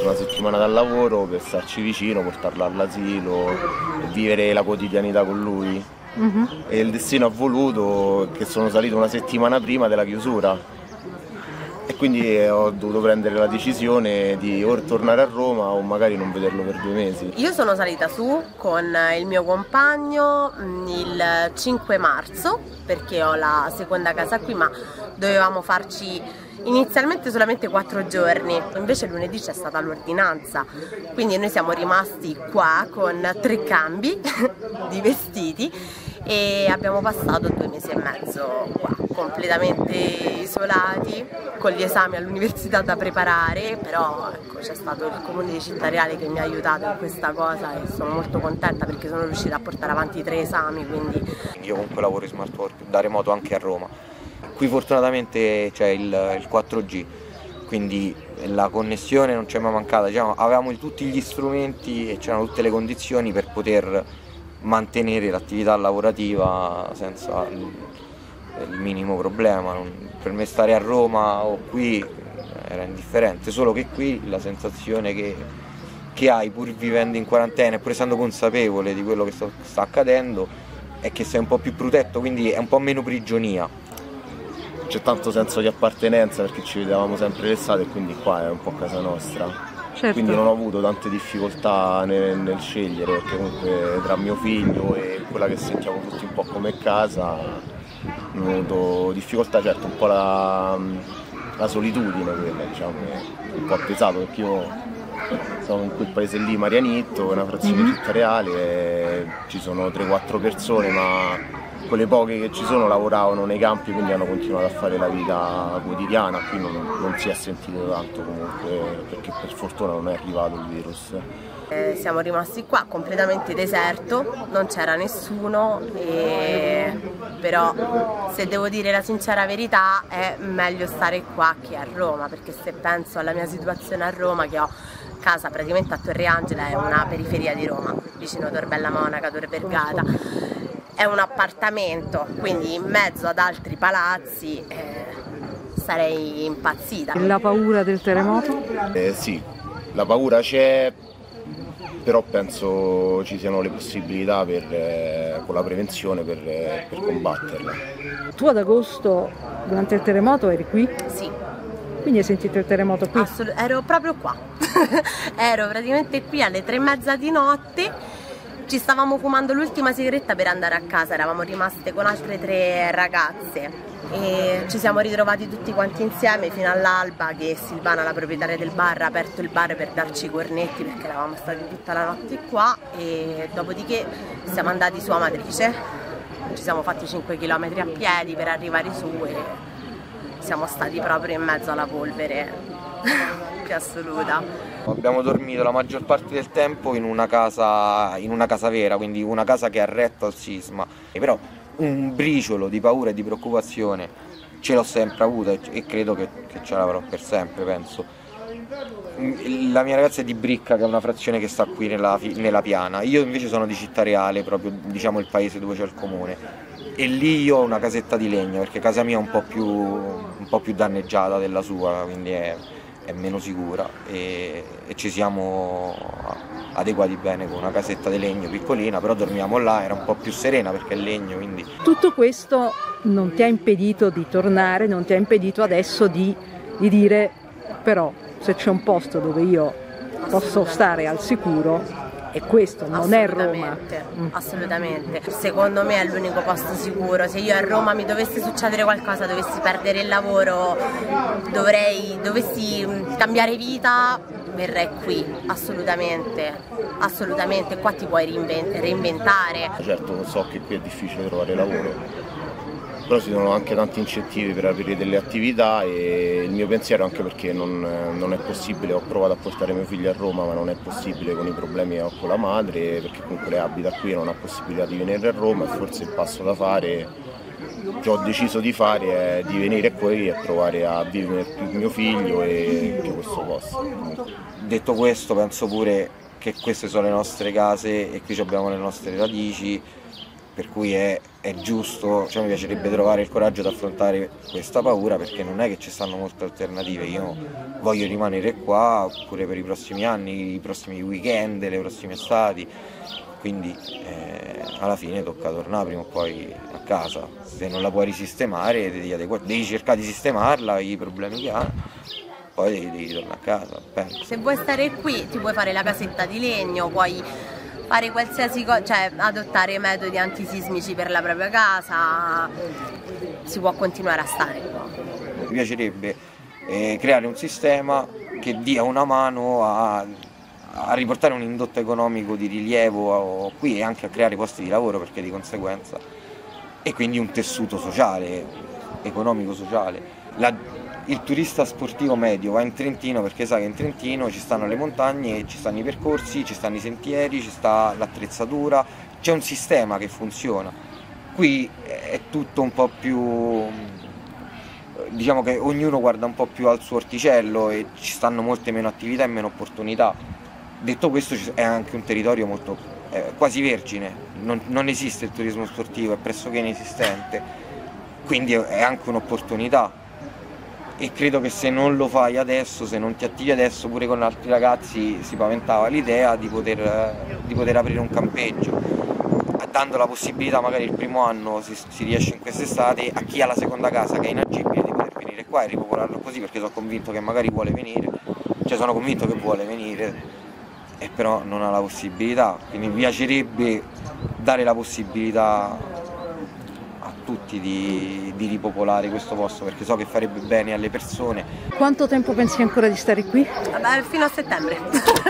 preso una settimana dal lavoro per starci vicino, portarla all'asilo e vivere la quotidianità con lui. Uh-huh. E il destino ha voluto che sono salito una settimana prima della chiusura e quindi ho dovuto prendere la decisione di o tornare a Roma o magari non vederlo per due mesi. Io sono salita su con il mio compagno mm, il 5 marzo perché ho la seconda casa qui ma dovevamo farci inizialmente solamente quattro giorni, invece lunedì c'è stata l'ordinanza, quindi noi siamo rimasti qua con tre cambi di vestiti e abbiamo passato due mesi e mezzo qua, completamente isolati, con gli esami all'università da preparare, però ecco, c'è stato il comune di Città Reale che mi ha aiutato in questa cosa e sono molto contenta perché sono riuscita a portare avanti tre esami. Quindi... Io comunque lavoro in smart work da remoto anche a Roma, qui fortunatamente c'è il, il 4G quindi la connessione non ci è mai mancata, diciamo, avevamo tutti gli strumenti e c'erano tutte le condizioni per poter mantenere l'attività lavorativa senza il, il minimo problema. Non, per me stare a Roma o qui era indifferente, solo che qui la sensazione che, che hai pur vivendo in quarantena e pur essendo consapevole di quello che sta, sta accadendo è che sei un po' più protetto, quindi è un po' meno prigionia c'è tanto senso di appartenenza perché ci vedevamo sempre l'estate e quindi qua è un po' casa nostra. Certo. Quindi non ho avuto tante difficoltà nel, nel, scegliere perché comunque tra mio figlio e quella che sentiamo tutti un po' come casa non ho avuto difficoltà, certo un po' la, la solitudine quella diciamo che un po' pesato perché io sono in quel paese lì Marianitto, una frazione mm-hmm. città reale, ci sono 3-4 persone ma quelle poche che ci sono lavoravano nei campi quindi hanno continuato a fare la vita quotidiana, qui non, non si è sentito tanto comunque perché per fortuna non è arrivato il virus. Eh, siamo rimasti qua completamente deserto, non c'era nessuno, e... però se devo dire la sincera verità è meglio stare qua che a Roma, perché se penso alla mia situazione a Roma che ho casa praticamente a Torre Angela, è una periferia di Roma, vicino a Torbella Monaca, Torre Vergata, è un appartamento, quindi in mezzo ad altri palazzi eh, sarei impazzita. La paura del terremoto? Eh, sì, la paura c'è, però penso ci siano le possibilità per, eh, con la prevenzione per, eh, per, combatterla. Tu ad agosto, durante il terremoto, eri qui? Sì. Quindi hai sentito il terremoto qui? Assolut- ero proprio qua, ero praticamente qui alle tre e mezza di notte ci stavamo fumando l'ultima sigaretta per andare a casa, eravamo rimaste con altre tre ragazze. E ci siamo ritrovati tutti quanti insieme fino all'alba che Silvana, la proprietaria del bar, ha aperto il bar per darci i cornetti perché eravamo stati tutta la notte qua e dopodiché siamo andati su Amatrice, ci siamo fatti 5 km a piedi per arrivare su e siamo stati proprio in mezzo alla polvere. Più assoluta. Abbiamo dormito la maggior parte del tempo in una casa, in una casa vera, quindi una casa che ha retto al sisma. E però un briciolo di paura e di preoccupazione ce l'ho sempre avuta e credo che, che ce l'avrò per sempre, penso. La mia ragazza è di Bricca, che è una frazione che sta qui nella, nella piana. Io invece sono di Città Reale, proprio diciamo il paese dove c'è il comune. E lì io ho una casetta di legno, perché casa mia è un po' più, un po più danneggiata della sua, quindi è, è meno sicura e, e, ci siamo adeguati bene con una casetta di legno piccolina, però dormiamo là, era un po' più serena perché è legno. Quindi... Tutto questo non ti ha impedito di tornare, non ti ha impedito adesso di, di dire però se c'è un posto dove io posso stare al sicuro e questo non è Roma. Mm. Assolutamente, secondo me è l'unico posto sicuro. Se io a Roma mi dovesse succedere qualcosa, dovessi perdere il lavoro, dovrei, dovessi mm, cambiare vita, verrei qui, assolutamente, assolutamente. Qua ti puoi reinventare. Certo, so che qui è difficile trovare lavoro però ci sono anche tanti incentivi per aprire delle attività e il mio pensiero anche perché non, non, è possibile, ho provato a portare mio figlio a Roma ma non è possibile con i problemi che ho con la madre perché comunque lei abita qui e non ha possibilità di venire a Roma e forse il passo da fare che ho deciso di fare è di venire qui e provare a vivere il mio figlio e che questo possa. Detto questo penso pure che queste sono le nostre case e qui abbiamo le nostre radici per cui è, è giusto, cioè mi piacerebbe trovare il coraggio di affrontare questa paura perché non è che ci stanno molte alternative, io voglio rimanere qua pure per i prossimi anni, i prossimi weekend, le prossime estati, quindi eh, alla fine tocca tornare prima o poi a casa, se non la puoi risistemare devi, devi cercare di sistemarla, i problemi che ha poi devi, devi tornare a casa. Penso. Se vuoi stare qui ti puoi fare la casetta di legno, puoi fare qualsiasi cosa, cioè adottare metodi antisismici per la propria casa, si può continuare a stare qua. Mi piacerebbe eh, creare un sistema che dia una mano a, a, riportare un indotto economico di rilievo qui e anche a creare posti di lavoro perché di conseguenza e quindi un tessuto sociale, economico-sociale. La, il turista sportivo medio va in Trentino perché sa che in Trentino ci stanno le montagne, ci stanno i percorsi, ci stanno i sentieri, ci sta l'attrezzatura, c'è un sistema che funziona. Qui è tutto un po' più diciamo che ognuno guarda un po' più al suo orticello e ci stanno molte meno attività e meno opportunità. Detto questo è anche un territorio molto eh, quasi vergine, non, non esiste il turismo sportivo, è pressoché inesistente, quindi è anche un'opportunità e credo che se non lo fai adesso, se non ti attivi adesso, pure con altri ragazzi si paventava l'idea di poter, di poter aprire un campeggio, dando la possibilità magari il primo anno si, si riesce in quest'estate a chi ha la seconda casa che è inagibile di poter venire qua e ripopolarlo così perché sono convinto che magari vuole venire, cioè sono convinto che vuole venire e però non ha la possibilità, quindi mi piacerebbe dare la possibilità tutti di, di, ripopolare questo posto perché so che farebbe bene alle persone. Quanto tempo pensi ancora di stare qui? Vabbè, fino a settembre.